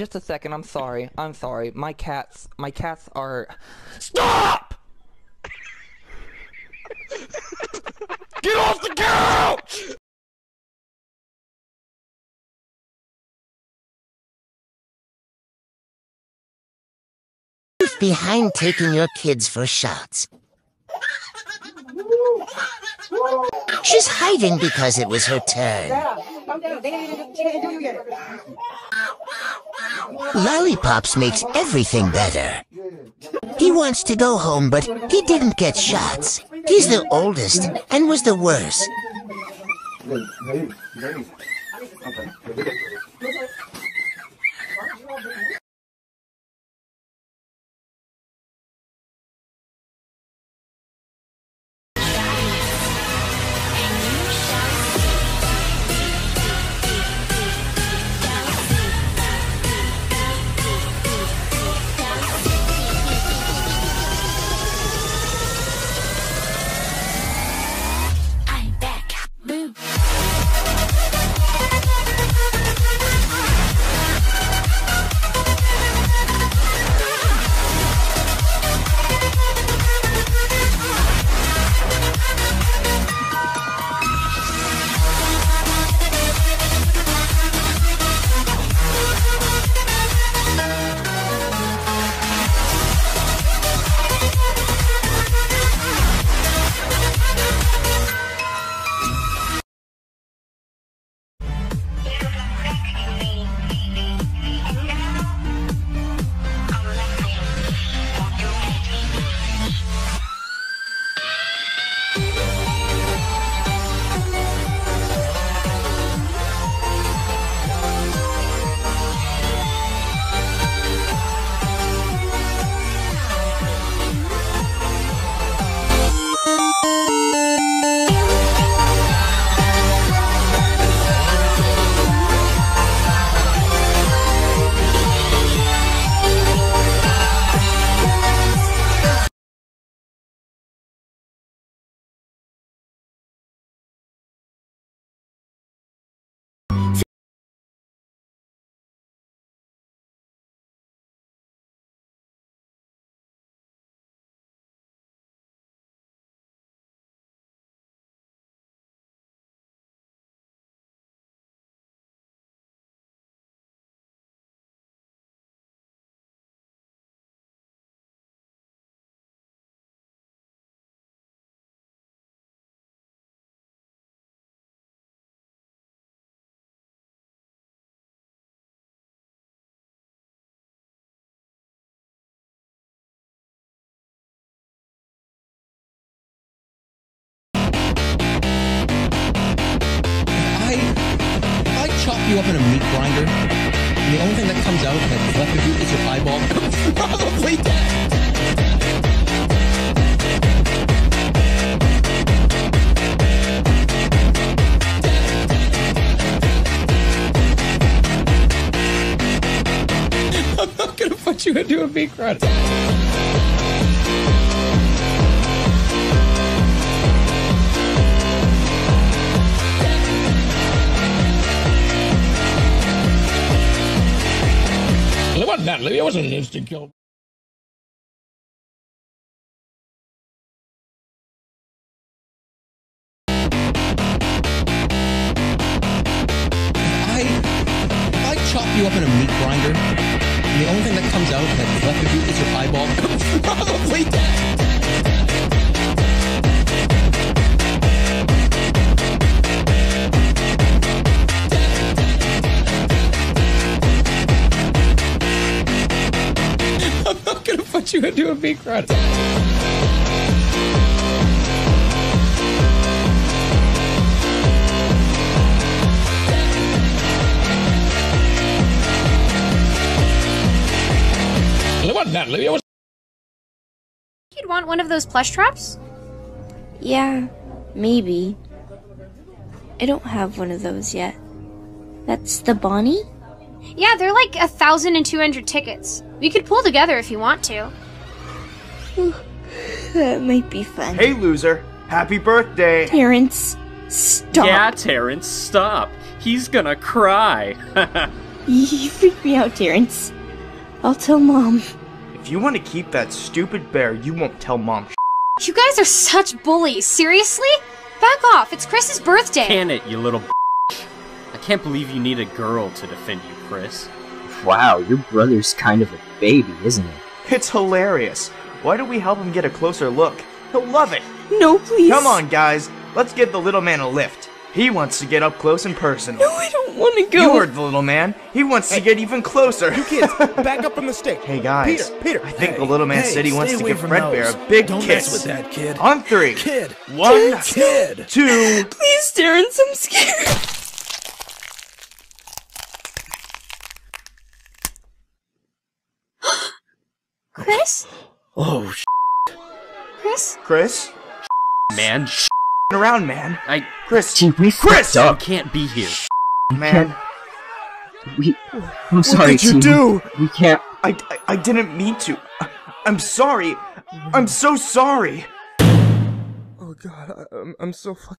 just a second. I'm sorry. I'm sorry. My cats. My cats are. Stop! Get off the couch! behind taking your kids for shots. She's hiding because it was her turn. Lollipops makes everything better. He wants to go home, but he didn't get shots. He's the oldest and was the worst. You up in a meat grinder, and the only thing that comes out that's left of you is your eyeball, probably dead. I'm not gonna put you into a meat grinder. That, Libby. It wasn't an instant kill. I if I chop you up in a meat grinder, the only thing that comes out that's left of you is your eyeball, probably dead. Gonna put you into a meat grinder. It wasn't that, Libby. It was You'd want one of those plush traps? Yeah, maybe. I don't have one of those yet. That's the Bonnie? Yeah, they're like a thousand and two hundred tickets. We could pull together if you want to. That might be fun. Hey, loser. Happy birthday. Terrence, stop. Yeah, Terrence, stop. He's gonna cry. You freak me out, Terrence. I'll tell Mom. If you want to keep that stupid bear, you won't tell mom. You guys are such bullies. Seriously? Back off. It's Chris's birthday. Can it, you little I can't believe you need a girl to defend you, Chris. Wow, your brother's kind of a baby, isn't he? It's hilarious. Why don't we help him get a closer look? He'll love it. No, please. Come on, guys. Let's give the little man a lift. He wants to get up close and personal. No, I don't want to go. You heard the little man. He wants to get even closer. You kids, back up from the stick. Hey guys, Peter, Peter. I think hey, the little man hey, said he wants to give from Fredbear a big Don't kiss. mess with that kid. On three. Kid. One, Kid. two. Please, Terrence, I'm scared. Chris? Oh, sh- Chris? Chris, Man, around, man. I Chris, Gee, we Chris, fucked you can't be here. man. We. I'm sorry, What sorry, did you team. do? We can't. I, I, I didn't mean to. I'm sorry. I'm so sorry. oh God, I, I'm, I'm so fucking.